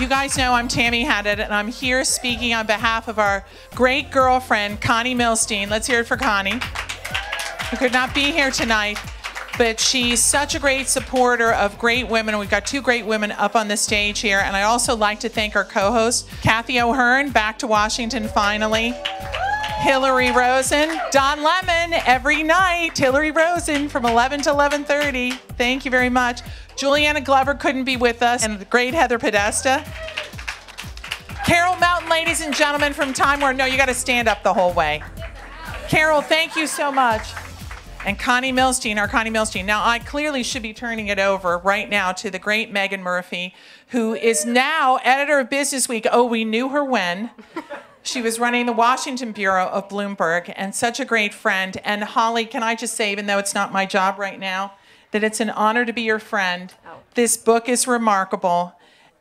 You guys know I'm Tammy Haddad, and I'm here speaking on behalf of our great girlfriend, Connie Milstein. Let's hear it for Connie, who could not be here tonight, but she's such a great supporter of great women. We've got two great women up on the stage here, and I also like to thank our co-host, Kathy O'Hearn, back to Washington finally. Hillary Rosen, Don Lemon every night. Hillary Rosen from 11 to 11:30. Thank you very much. Juleanna Glover couldn't be with us, and the great Heather Podesta. Carol Melton, ladies and gentlemen, from Time Warner. No, you got to stand up the whole way. Carol, thank you so much. And Connie Milstein, our Connie Milstein. Now, I clearly should be turning it over right now to the great Megan Murphy, who is now editor of Business Week. Oh, we knew her when. She was running the Washington Bureau of Bloomberg and such a great friend. And Holly, can I just say, even though it's not my job right now, that it's an honor to be your friend. Oh. This book is remarkable.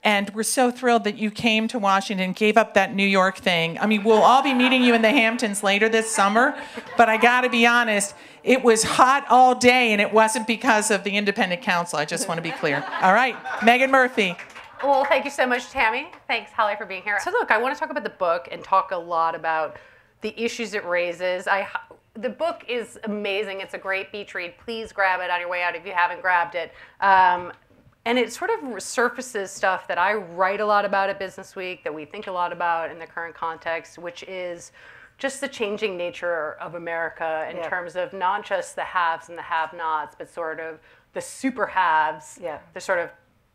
And we're so thrilled that you came to Washington, gave up that New York thing. I mean, we'll all be meeting you in the Hamptons later this summer, but I gotta be honest, it was hot all day and it wasn't because of the independent counsel. I just wanna be clear. All right, Megan Murphy. Well, thank you so much, Tammy. Thanks, Holly, for being here. So, look, I want to talk about the book and talk a lot about the issues it raises. I, the book is amazing. It's a great beach read. Please grab it on your way out if you haven't grabbed it. Um, and it sort of surfaces stuff that I write a lot about at Business Week, that we think a lot about in the current context, which is just the changing nature of America in Yeah. terms of not just the haves and the have-nots, but sort of the super haves, Yeah. the sort of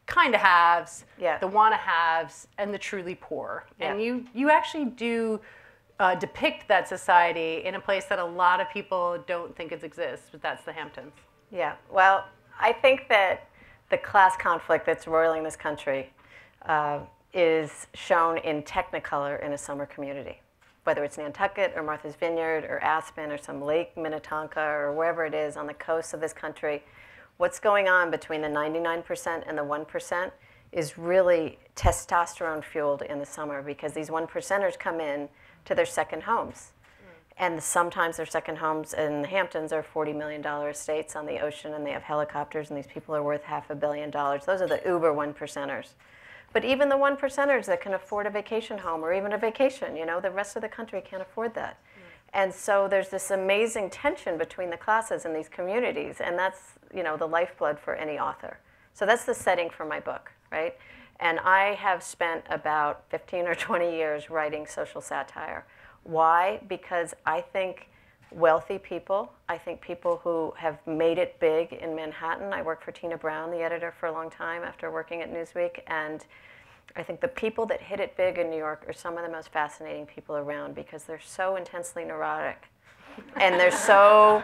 kind of haves, Yeah. the wanna haves, and the truly poor. And you you actually do uh, depict that society in a place that a lot of people don't think it exists, but that's the Hamptons. Yeah, well, I think that the class conflict that's roiling this country uh, is shown in technicolor in a summer community. Whether it's Nantucket or Martha's Vineyard or Aspen or some Lake Minnetonka or wherever it is on the coast of this country, what's going on between the 99% and the 1% is really testosterone fueled in the summer because these one percenters come in to their second homes. Mm. And sometimes their second homes in the Hamptons are $40 million estates on the ocean, and they have helicopters, and these people are worth half a billion dollars. Those are the uber one percenters. But even the one percenters that can afford a vacation home or even a vacation, you know, the rest of the country can't afford that. And so there's this amazing tension between the classes in these communities, and that's, you know, the lifeblood for any author. So that's the setting for my book, right? And I have spent about 15 or 20 years writing social satire. Why? Because I think wealthy people, I think people who have made it big in Manhattan. I worked for Tina Brown, the editor, for a long time after working at Newsweek, and I think the people that hit it big in New York are some of the most fascinating people around because they're so intensely neurotic and they're so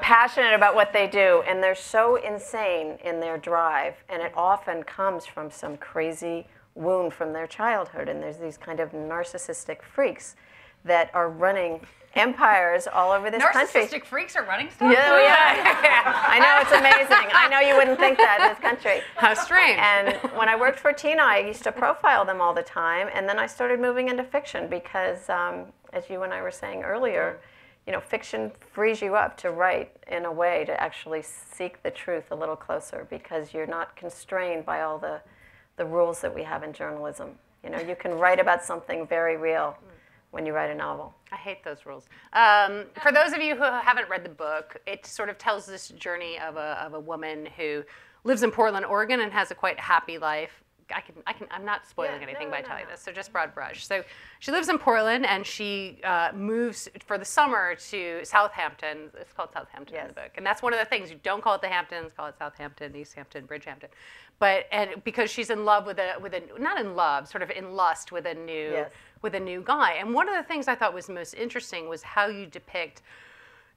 passionate about what they do and they're so insane in their drive. And it often comes from some crazy wound from their childhood. And there's these kind of narcissistic freaks that are running empires all over this country. Narcissistic freaks are running stuff? Yeah, yeah. I know it's amazing. I know you wouldn't think that in this country. How strange. And when I worked for Tina, I used to profile them all the time, and then I started moving into fiction because, um, as you and I were saying earlier, you know, fiction frees you up to write in a way to actually seek the truth a little closer because you're not constrained by all the, the rules that we have in journalism. You know, you can write about something very real when you write a novel. I hate those rules. Um, for those of you who haven't read the book, it sort of tells this journey of a, of a woman who lives in Portland, Oregon, and has a quite happy life. I can, I can, I'm not spoiling Yeah, anything no, by no, telling no. this, so just broad brush. So she lives in Portland, and she uh, moves for the summer to Southampton. It's called Southampton in the book, and that's one of the things. You don't call it the Hamptons, call it Southampton, East Hampton, Bridgehampton. But and because she's in love with a with a not in love, sort of in lust with a new Yes. With a new guy. And one of the things I thought was most interesting was how you depict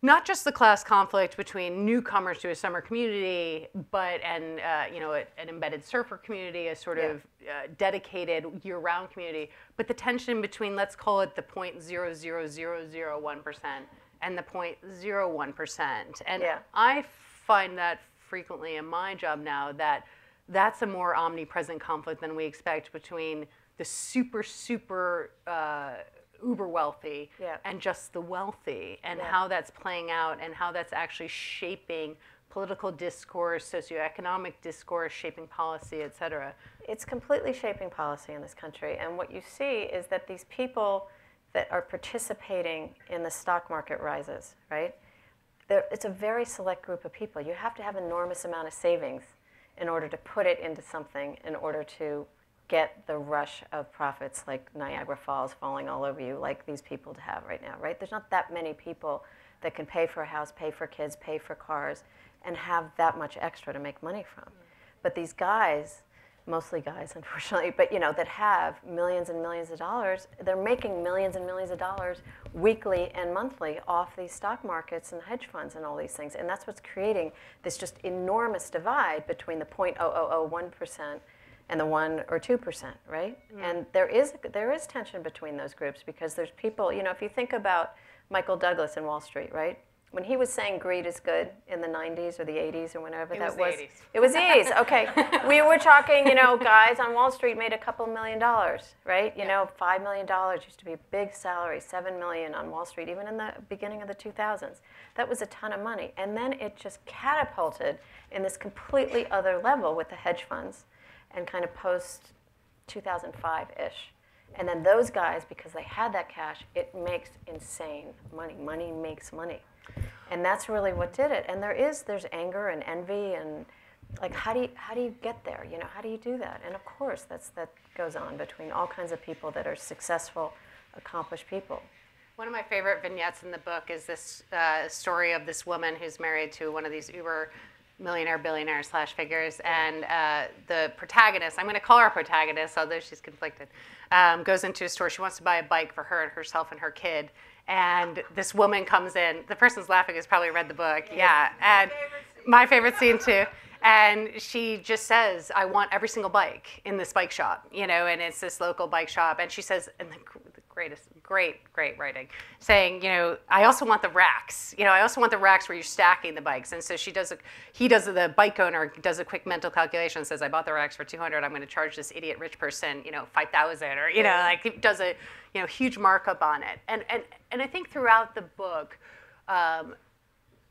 not just the class conflict between newcomers to a summer community, but and uh, you know a- an embedded surfer community, a sort Yeah. of uh, dedicated year-round community, but the tension between let's call it the point zero zero zero zero one percent and the point zero one percent. And Yeah. I find that frequently in my job now that that's a more omnipresent conflict than we expect between the super super uh, uber wealthy Yeah. and just the wealthy and Yeah. how that's playing out and how that's actually shaping political discourse, socioeconomic discourse, shaping policy, et cetera? It's completely shaping policy in this country. And what you see is that these people that are participating in the stock market rises, right? They're, it's a very select group of people. You have to have enormous amount of savings in order to put it into something in order to get the rush of profits like Niagara Falls falling all over you, like these people to have right now, right? There's not that many people that can pay for a house, pay for kids, pay for cars, and have that much extra to make money from. But these guys, mostly guys, unfortunately, but you know, that have millions and millions of dollars, they're making millions and millions of dollars weekly and monthly off these stock markets and hedge funds and all these things. And that's what's creating this just enormous divide between the 0.0001% and the 1 or 2%, right? Mm. And there is there is tension between those groups because there's people, you know, if you think about Michael Douglas in Wall Street, right? when he was saying greed is good in the 90s or the 80s or whenever it that was, was, it was the 80s. Okay, we were talking, you know, guys on Wall Street made a couple million dollars, right? You yeah. know, five million dollars used to be a big salary, seven million on Wall Street, even in the beginning of the 2000s. That was a ton of money, and then it just catapulted in this completely other level with the hedge funds, and kind of post 2005-ish. And then those guys, because they had that cash, it makes insane money. Money makes money. And that's really what did it. And there is there's anger and envy and like how do you how do you get there? You know how do you do that? And of course that's that goes on between all kinds of people that are successful accomplished people. One of my favorite vignettes in the book is this uh, story of this woman who's married to one of these uber millionaire billionaire slash figures and uh, the protagonist i'm going to call her protagonist although she's conflicted um, goes into a store she wants to buy a bike for her and herself and her kid and this woman comes in. The person's laughing has probably read the book. Yeah, and my favorite scene too. And she just says, "I want every single bike in this bike shop," you know, and it's this local bike shop. And she says, and the greatest, great, great writing, saying, you know, I also want the racks. You know, I also want the racks where you're stacking the bikes. And so she does a, he does the bike owner does a quick mental calculation, says, I bought the racks for 200. I'm going to charge this idiot rich person, you know, 5,000, or you know, like he does a, you know, huge markup on it. And and and I think throughout the book. Um,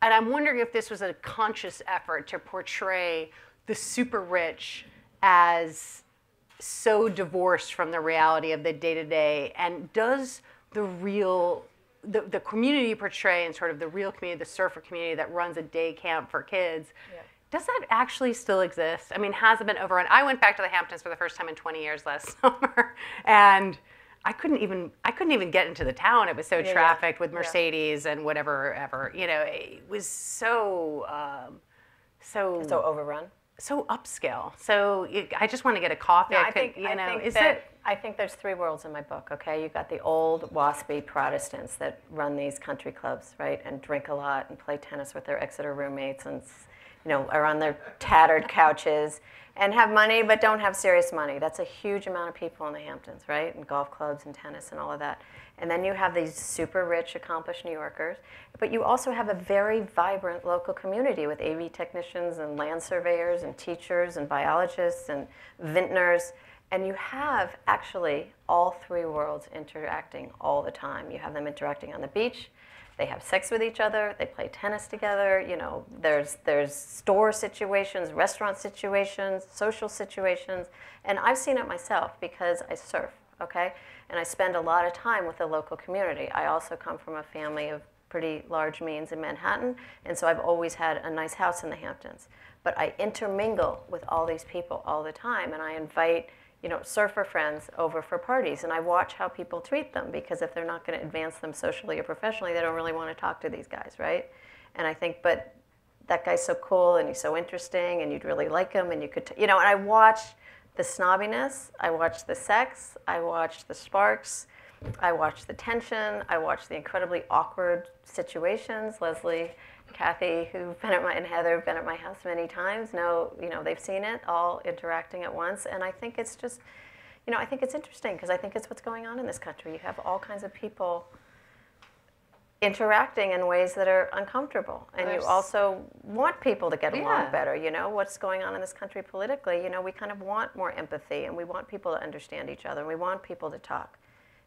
and I'm wondering if this was a conscious effort to portray the super rich as so divorced from the reality of the day to day? And does the real the, the community portray and sort of the real community, the surfer community that runs a day camp for kids, yeah. does that actually still exist? I mean, has it been overrun? I went back to the Hamptons for the first time in 20 years last summer, and I couldn't even I couldn't even get into the town. It was so yeah, trafficked yeah. with Mercedes and whatever ever. You know, it was so um, so so overrun so upscale. So I just want to get a coffee. No, I, I, think, could, you know, is that, it? I think there's three worlds in my book. Okay, you got the old waspy Protestants that run these country clubs, right, and drink a lot and play tennis with their Exeter roommates, and you know, are on their tattered couches and have money but don't have serious money. That's a huge amount of people in the Hamptons, right, and golf clubs and tennis and all of that. And then you have these super rich, accomplished New Yorkers. But you also have a very vibrant local community with AV technicians and land surveyors and teachers and biologists and vintners. And you have actually all three worlds interacting all the time. You have them interacting on the beach, they have sex with each other, they play tennis together, you know, there's there's store situations, restaurant situations, social situations, and I've seen it myself because I surf, okay? and I spend a lot of time with the local community. I also come from a family of pretty large means in Manhattan, and so I've always had a nice house in the Hamptons. But I intermingle with all these people all the time, and I invite you know, surfer friends over for parties, and I watch how people treat them because if they're not going to advance them socially or professionally, they don't really want to talk to these guys, right? And I think, but that guy's so cool and he's so interesting, and you'd really like him, and you could, you know, and I watch the snobbiness, I watch the sex, I watch the sparks, I watch the tension, I watch the incredibly awkward situations. Leslie, Kathy, who've been at my, and Heather have been at my house many times, know, you know, they've seen it all interacting at once. And I think it's just, you know, I think it's interesting because I think it's what's going on in this country. You have all kinds of people interacting in ways that are uncomfortable and There's, you also want people to get along yeah. better you know what's going on in this country politically you know we kind of want more empathy and we want people to understand each other and we want people to talk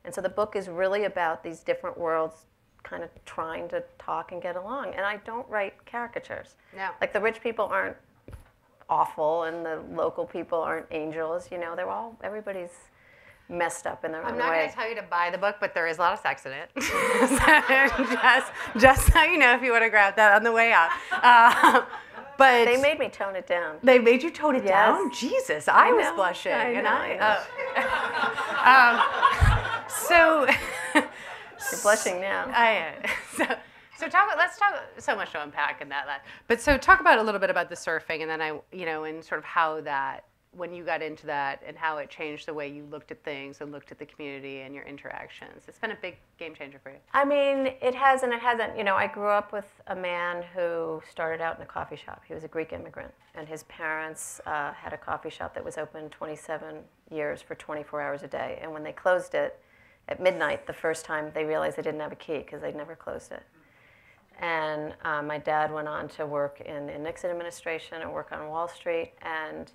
and so the book is really about these different worlds kind of trying to talk and get along. And I don't write caricatures. No. Like the rich people aren't awful and the local people aren't angels. You know, they're all, everybody's messed up in their I'm own not way. going to tell you to buy the book, but there is a lot of sex in it. so just, just so you know, if you want to grab that on the way out. Uh, but they made me tone it down. They made you tone it Yes. down. Jesus, I, was know, blushing, I and I. I uh, um, so. You're blushing now. I, uh, so, so talk. Let's talk. So much to unpack in that. that- But so talk about a little bit about the surfing, and then I, you know, and sort of how that, when you got into that, and how it changed the way you looked at things and looked at the community and your interactions. It's been a big game changer for you. I mean, it has and it hasn't. You know, I grew up with a man who started out in a coffee shop. He was a Greek immigrant, and his parents uh, had a coffee shop that was open 27 years for 24 hours a day. And when they closed it at midnight, the first time they realized they didn't have a key because they'd never closed it. And uh, my dad went on to work in the Nixon administration and work on Wall Street. And,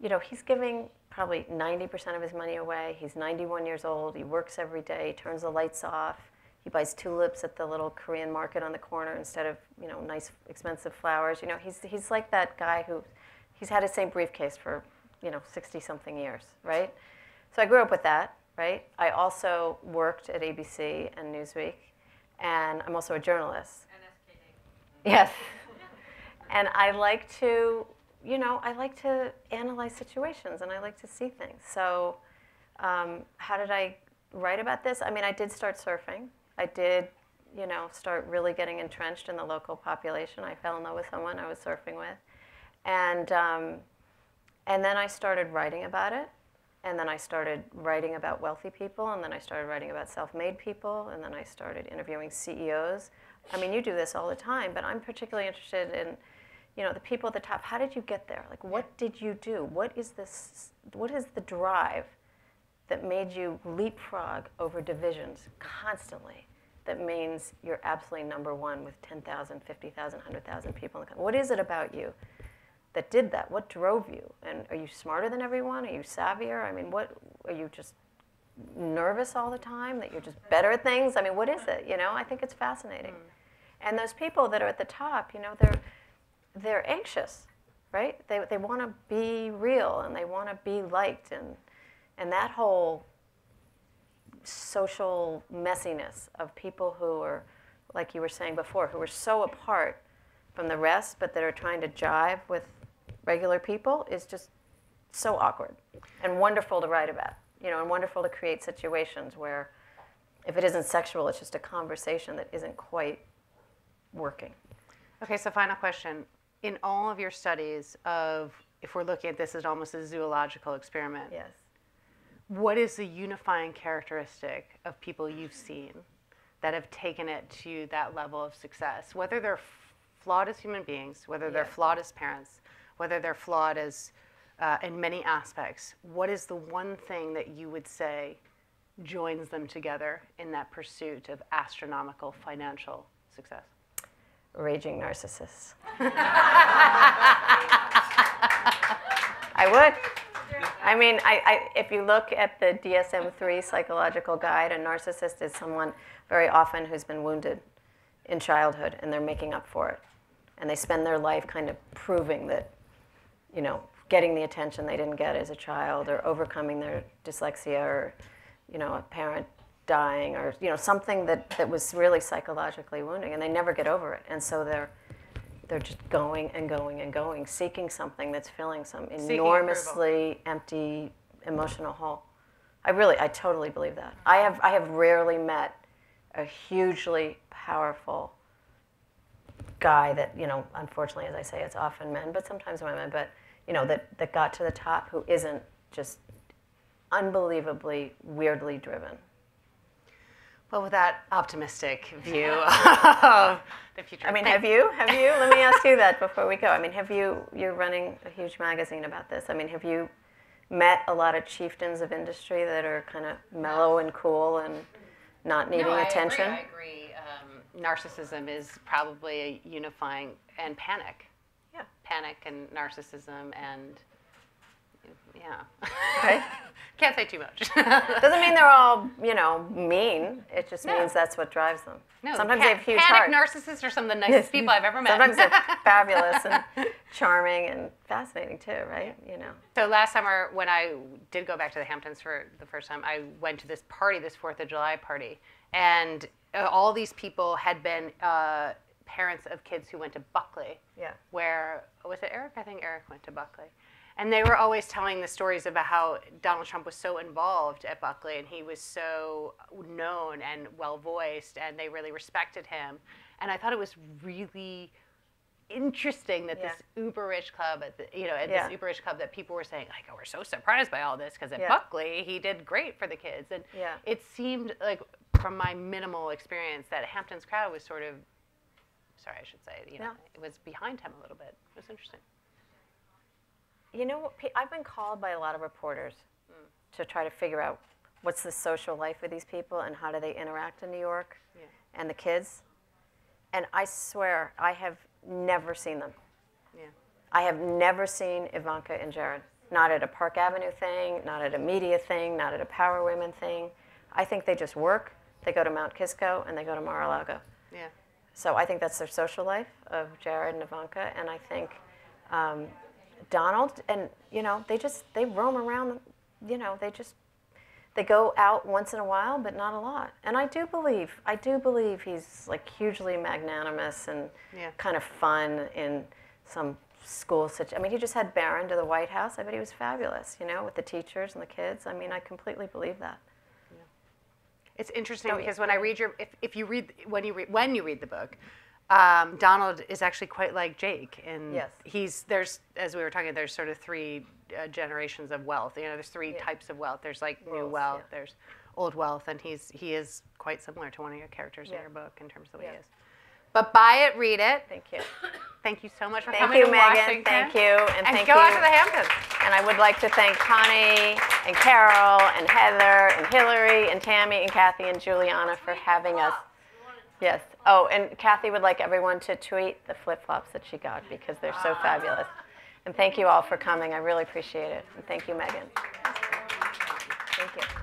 you know, he's giving probably 90% of his money away. He's 91 years old. He works every day, turns the lights off. He buys tulips at the little Korean market on the corner instead of, you know, nice, expensive flowers. You know, he's, he's like that guy who, he's had his same briefcase for, you know, 60 something years, right? So I grew up with that, right? I also worked at ABC and Newsweek, and I'm also a journalist. Yes. and I like to, you know, I like to analyze situations and I like to see things. So, um, how did I write about this? I mean, I did start surfing. I did, you know, start really getting entrenched in the local population. I fell in love with someone I was surfing with. And, um, and then I started writing about it. And then I started writing about wealthy people, and then I started writing about self made people, and then I started interviewing CEOs. I mean, you do this all the time, but I'm particularly interested in, you know, the people at the top. How did you get there? Like, what did you do? What is this? What is the drive that made you leapfrog over divisions constantly? That means you're absolutely number one with 10,000, 50,000, 100,000 people in the country. What is it about you that did that? What drove you? And are you smarter than everyone? Are you savvier? I mean, what are you just nervous all the time that you're just better at things? I mean, what is it? You know, I think it's fascinating. Mm. And those people that are at the top, you know, they're they're anxious, right? They they want to be real and they want to be liked and and that whole social messiness of people who are like you were saying before, who are so apart from the rest, but that are trying to jive with regular people is just so awkward and wonderful to write about. You know, and wonderful to create situations where if it isn't sexual, it's just a conversation that isn't quite working. Okay, so final question. In all of your studies of, if we're looking at this as almost a zoological experiment, Yes. what is the unifying characteristic of people you've seen that have taken it to that level of success? Whether they're flawed as human beings, whether they're flawed as parents, whether they're flawed as uh, in many aspects, what is the one thing that you would say joins them together in that pursuit of astronomical financial success? Raging narcissists. I would. I mean, I, I, if you look at the DSM 3 psychological guide, a narcissist is someone very often who's been wounded in childhood and they're making up for it. And they spend their life kind of proving that, you know, getting the attention they didn't get as a child or overcoming their dyslexia or, you know, a parent dying or, you know, something that, that was really psychologically wounding and they never get over it. And so they're, they're just going and going and going, seeking something that's filling some enormously empty emotional hole. I really, I totally believe that. I have, I have rarely met a hugely powerful guy that, you know, unfortunately, as I say, it's often men, but sometimes women, but, you know, that, that got to the top who isn't just unbelievably weirdly driven. Well, with that optimistic view of the future. I mean, have you? Have you? Let me ask you that before we go. I mean, have you? You're running a huge magazine about this. I mean, have you met a lot of chieftains of industry that are kind of mellow and cool and not needing no, attention? I agree. I agree. Narcissism is probably a unifying, and panic. Yeah. Panic and narcissism and yeah. Okay. Can't say too much. Doesn't mean they're all, you know, mean. It just No. means that's what drives them. no, Sometimes they have huge panic hearts. narcissists are some of the nicest people I've ever met. Sometimes they're fabulous and charming and fascinating too, right? You know. So last summer, when I did go back to the Hamptons for the first time, I went to this party, this Fourth of July party, and uh, all these people had been uh, parents of kids who went to Buckley. Yeah. Where was it Eric? I think Eric went to Buckley. And they were always telling the stories about how Donald Trump was so involved at Buckley and he was so known and well voiced and they really respected him. And I thought it was really interesting that this uber rich club at the, you know at Yeah. this uber rich club that people were saying like oh we're so surprised by all this because at Yeah. Buckley he did great for the kids and Yeah. it seemed like from my minimal experience that Hampton's crowd was sort of sorry I should say you know Yeah. it was behind him a little bit it was interesting You know I've been called by a lot of reporters mm. to try to figure out what's the social life of these people and how do they interact in New York Yeah. and the kids. And I swear, I have never seen them. yeah I have never seen Ivanka and Jared. Not at a Park Avenue thing, not at a media thing, not at a Power Women thing. I think they just work. They go to Mount Kisco and they go to Mar-a-Lago. yeah So I think that's their social life of Jared and Ivanka, and I think um, Donald and you know they just they roam around. You know they just they go out once in a while, but not a lot. And I do believe I do believe he's like hugely magnanimous and Yeah. kind of fun in some school situation. I mean, he just had Barron to the White House. I bet he was fabulous. You know, with the teachers and the kids. I mean, I completely believe that. It's interesting because when I read your, if, if you read when you read when you read the book, um, Donald is actually quite like Jake, and Yes. he's there's as we were talking, there's sort of three uh, generations of wealth. You know, there's three Yeah. types of wealth. There's like new wealth. yeah. There's old wealth, and he's he is quite similar to one of your characters in your book in terms of the way Yeah. he is. But buy it, read it. Thank you. Thank you so much for Thank coming you, to Megan. Washington. Thank you, and And thank go out to the Hamptons. And I would like to thank Connie and Carol and Heather and Hillary and Tammy and Kathy and Juleanna for having us. Yes. Oh, and Kathy would like everyone to tweet the flip flops that she got because they're so fabulous. And thank you all for coming. I really appreciate it. And thank you, Megan. Thank you.